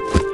You